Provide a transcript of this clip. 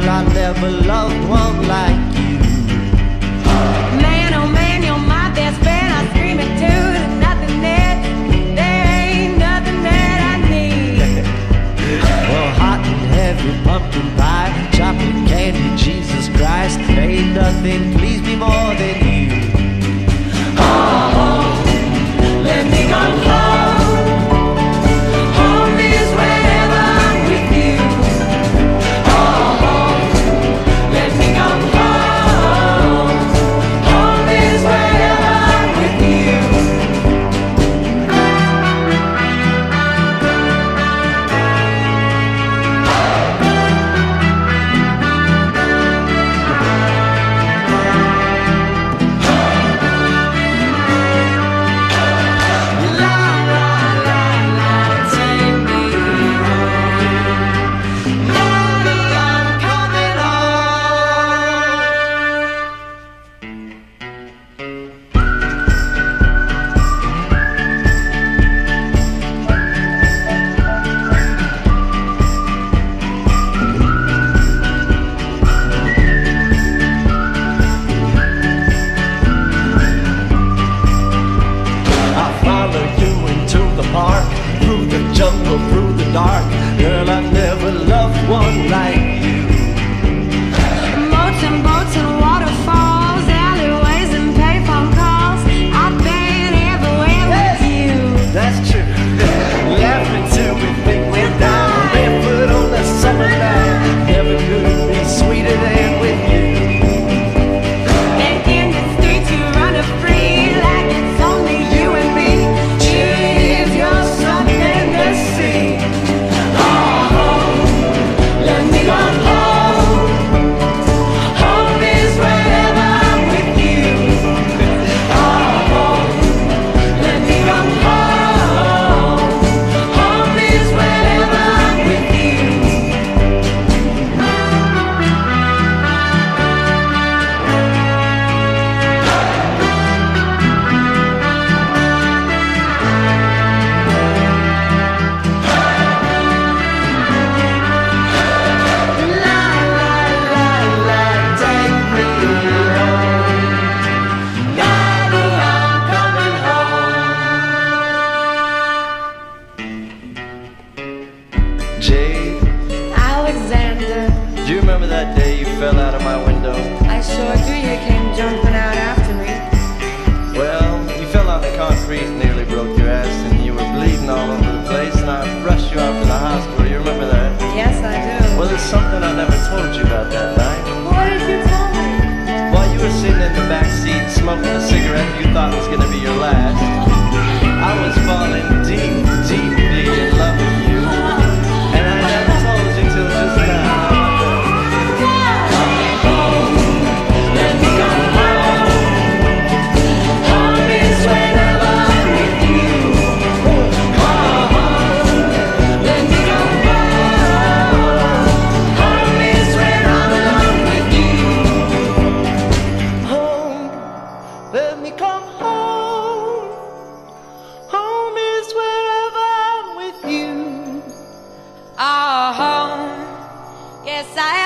girl I never loved one like you. dark. Jade. Alexander. Do you remember that day you fell out of my window? I sure do. You came jumping out after me. Well, you fell on the concrete, nearly broke your ass, and you were bleeding all over the place, and I rushed you out to the hospital. You remember that? Yes, I do. Well, there's something I never told you about that night. What did you tell me? While you were sitting in the back seat smoking a cigarette you thought was going to be your last. yes, I